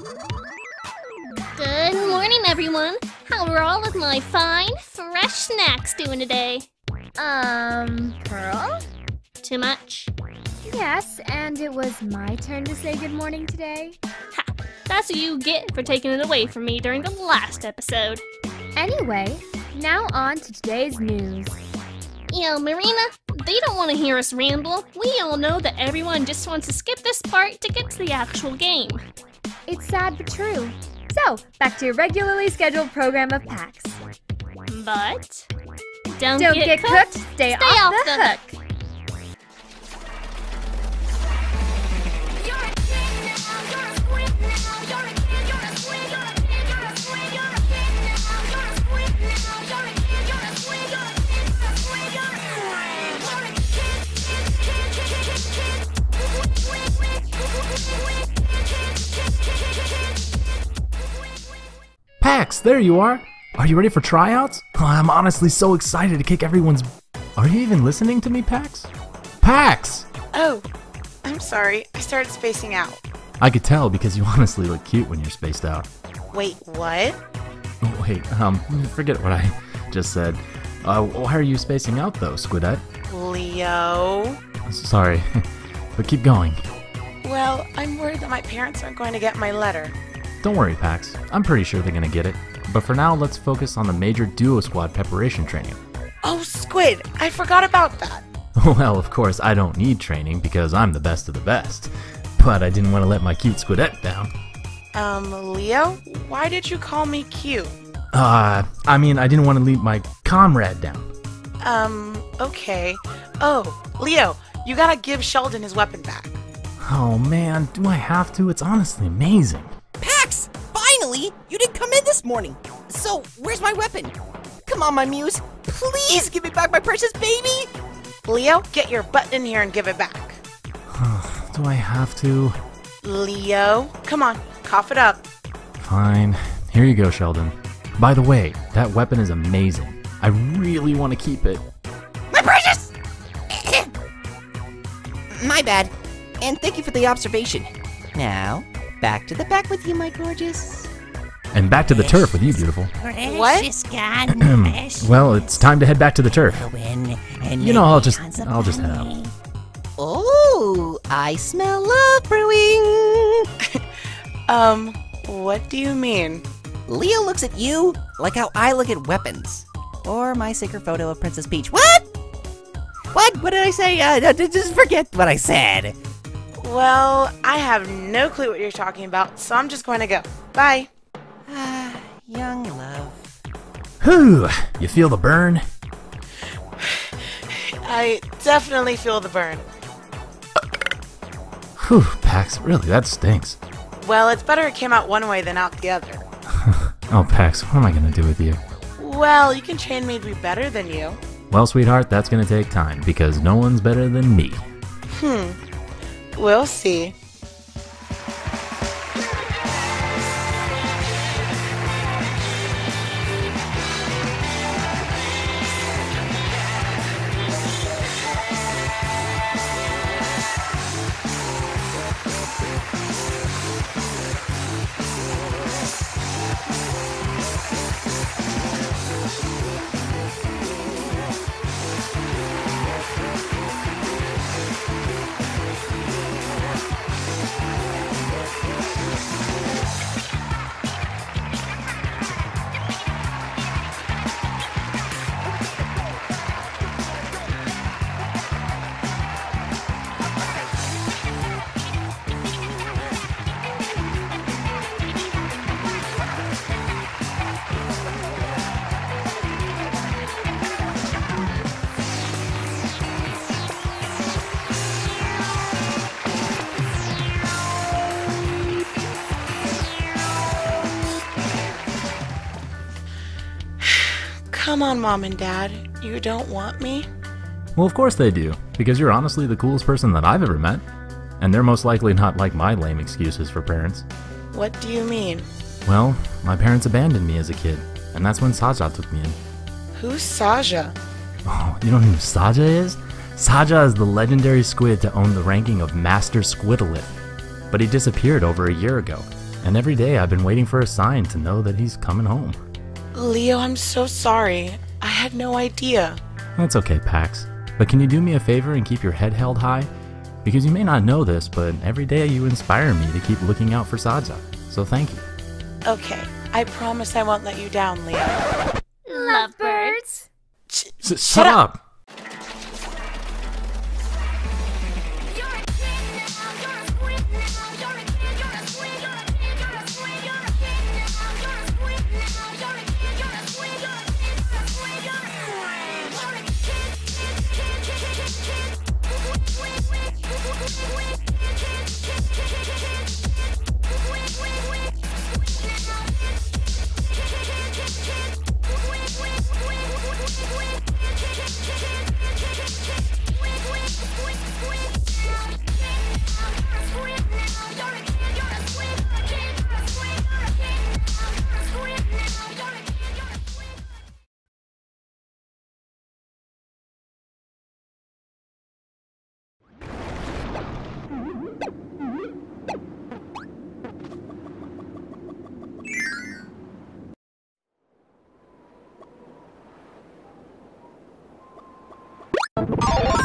Good morning, everyone. How are all of my fine, fresh snacks doing today? Um, Pearl? Too much? Yes, and it was my turn to say good morning today. Ha! That's what you get for taking it away from me during the last episode. Anyway, now on to today's news. Yo, Marina, they don't want to hear us ramble. We all know that everyone just wants to skip this part to get to the actual game. It's sad but true. So, back to your regularly scheduled program of Pax. But don't, Don't get, get cooked. cooked, stay, Stay off, off the, the hook. Pax, there you are. Are you ready for tryouts? Oh, I'm honestly so excited to kick everyone's. Are you even listening to me, Pax? Pax! Oh, I'm sorry. I started spacing out. I could tell because you honestly look cute when you're spaced out. Wait, what? Oh, wait, um, forget what I just said. Uh, why are you spacing out though, Squidette? Leo? Sorry, but keep going. Well, I'm worried that my parents aren't going to get my letter. Don't worry, Pax. I'm pretty sure they're gonna get it. But for now, let's focus on the major duo squad preparation training. Oh, Squid! I forgot about that. Well, of course, I don't need training because I'm the best of the best. But I didn't want to let my cute Squidette down. Um, Leo? Why did you call me cute? Uh, I mean, I didn't want to leave my comrade down. Um, okay. Oh, Leo, you gotta give Sheldon his weapon back. Oh man, do I have to? It's honestly amazing. Finally! You didn't come in this morning! So, where's my weapon? Come on, my muse! Please give me back my precious baby! Leo, get your butt in here and give it back. Do I have to? Leo, come on, cough it up. Fine. Here you go, Sheldon. By the way, that weapon is amazing. I really want to keep it. My precious! my bad. And thank you for the observation. Now, back to the back with you, my gorgeous. And back to the turf with you, beautiful. What? Well, it's time to head back to the turf. You know, I'll just, I'll just head out. Oh, I smell love brewing! Um, what do you mean? Leo looks at you like how I look at weapons. Or my sacred photo of Princess Peach. What? What? What did I say? Uh, uh, just forget what I said. Well, I have no clue what you're talking about, so I'm just going to go. Bye. Young love. Whew, you feel the burn? I definitely feel the burn. Whew, Pax, really, that stinks. Well, it's better it came out one way than out the other. Oh, Pax, what am I gonna do with you? Well, you can train me to be better than you. Well, sweetheart, that's gonna take time because no one's better than me. Hmm. We'll see. Come on, Mom and Dad. You don't want me? Well, of course they do, because you're honestly the coolest person that I've ever met. And they're most likely not like my lame excuses for parents. What do you mean? Well, my parents abandoned me as a kid, and that's when Saja took me in. Who's Saja? Oh, you don't know who Saja is? Saja is the legendary squid to own the ranking of Master Squidolith. But he disappeared over a year ago. And every day I've been waiting for a sign to know that he's coming home. Leo, I'm so sorry. I had no idea. That's okay, Pax. But can you do me a favor and keep your head held high? Because you may not know this, but every day you inspire me to keep looking out for Saja. So thank you. Okay, I promise I won't let you down, Leo. Lovebirds. Sh- S- shut up! Oh!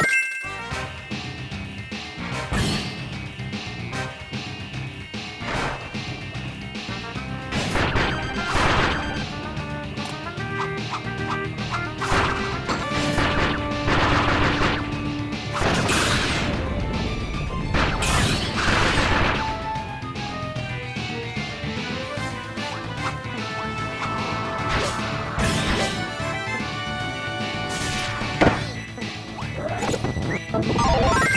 おい!